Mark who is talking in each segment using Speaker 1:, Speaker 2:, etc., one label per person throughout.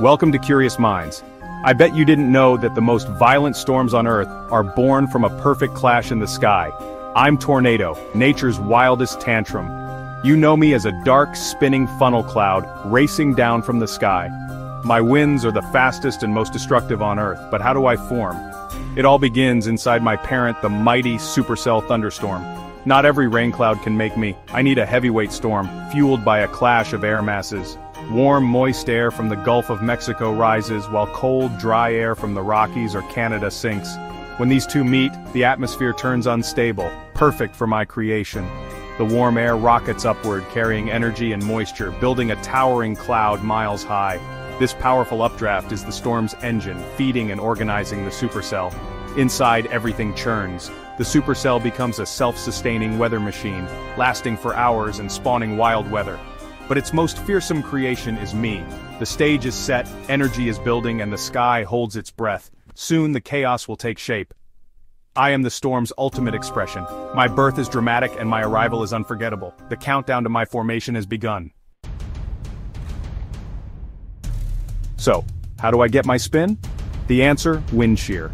Speaker 1: Welcome to Curious Minds. I bet you didn't know that the most violent storms on Earth are born from a perfect clash in the sky. I'm Tornado, nature's wildest tantrum. You know me as a dark, spinning funnel cloud racing down from the sky. My winds are the fastest and most destructive on Earth, but how do I form? It all begins inside my parent, the mighty supercell thunderstorm. Not every rain cloud can make me. I need a heavyweight storm, fueled by a clash of air masses. Warm, moist air from the Gulf of Mexico rises, while cold, dry air from the Rockies or Canada sinks. When these two meet, the atmosphere turns unstable, perfect for my creation. The warm air rockets upward, carrying energy and moisture, building a towering cloud miles high. This powerful updraft is the storm's engine, feeding and organizing the supercell. Inside, everything churns. The supercell becomes a self-sustaining weather machine, lasting for hours and spawning wild weather. But its most fearsome creation is me. The stage is set, energy is building and the sky holds its breath. Soon the chaos will take shape. I am the storm's ultimate expression. My birth is dramatic and my arrival is unforgettable. The countdown to my formation has begun. So, how do I get my spin? The answer, wind shear.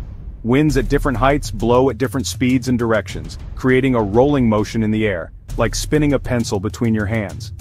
Speaker 1: Winds at different heights blow at different speeds and directions, creating a rolling motion in the air, like spinning a pencil between your hands.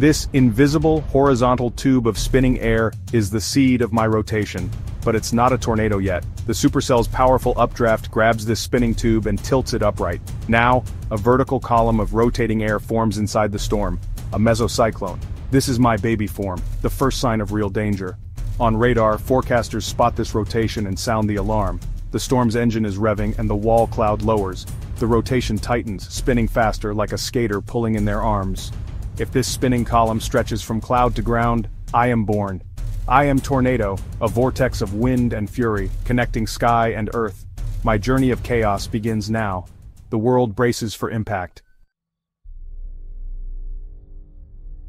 Speaker 1: This invisible, horizontal tube of spinning air is the seed of my rotation, but it's not a tornado yet. The supercell's powerful updraft grabs this spinning tube and tilts it upright. Now, a vertical column of rotating air forms inside the storm, a mesocyclone. This is my baby form, the first sign of real danger. On radar, forecasters spot this rotation and sound the alarm. The storm's engine is revving and the wall cloud lowers. The rotation tightens, spinning faster like a skater pulling in their arms. If this spinning column stretches from cloud to ground, I am born. I am Tornado, a vortex of wind and fury, connecting sky and earth. My journey of chaos begins now. The world braces for impact.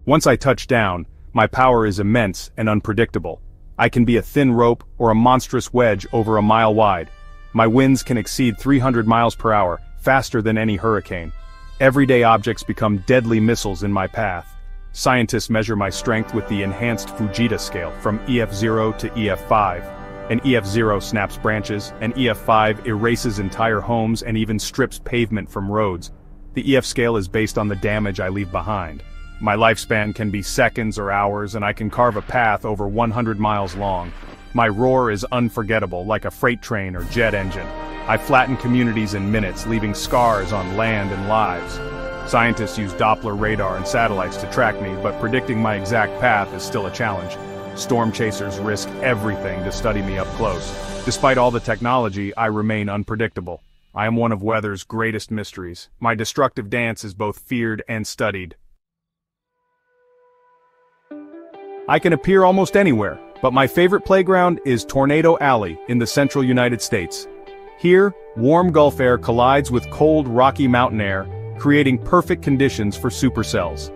Speaker 1: Once I touch down, my power is immense and unpredictable. I can be a thin rope or a monstrous wedge over a mile wide. My winds can exceed 300 miles per hour, faster than any hurricane. Everyday objects become deadly missiles in my path. Scientists measure my strength with the enhanced Fujita scale from EF0 to EF5. An EF0 snaps branches, an EF5 erases entire homes and even strips pavement from roads. The EF scale is based on the damage I leave behind. My lifespan can be seconds or hours and I can carve a path over 100 miles long. My roar is unforgettable like a freight train or jet engine. I flatten communities in minutes, leaving scars on land and lives. Scientists use Doppler radar and satellites to track me, but predicting my exact path is still a challenge. Storm chasers risk everything to study me up close. Despite all the technology, I remain unpredictable. I am one of weather's greatest mysteries. My destructive dance is both feared and studied. I can appear almost anywhere, but my favorite playground is Tornado Alley in the central United States. Here, warm Gulf air collides with cold Rocky Mountain air, creating perfect conditions for supercells.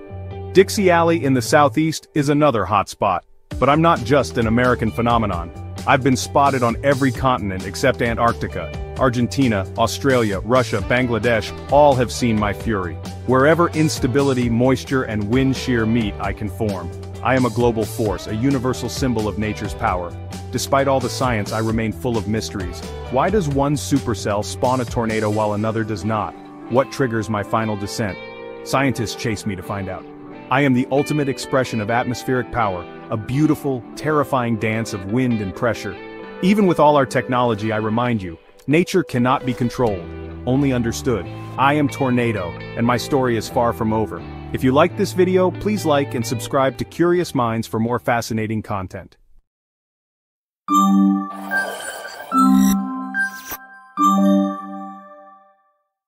Speaker 1: Dixie Alley in the southeast is another hotspot, but I'm not just an American phenomenon. I've been spotted on every continent except Antarctica. Argentina, Australia, Russia, Bangladesh, all have seen my fury. Wherever instability, moisture, and wind shear meet, I can form. I am a global force, a universal symbol of nature's power. Despite all the science, I remain full of mysteries. Why does one supercell spawn a tornado while another does not? What triggers my final descent? Scientists chase me to find out. I am the ultimate expression of atmospheric power, a beautiful, terrifying dance of wind and pressure. Even with all our technology, I remind you, nature cannot be controlled, only understood. I am Tornado, and my story is far from over. If you liked this video, please like and subscribe to Curious Minds for more fascinating content.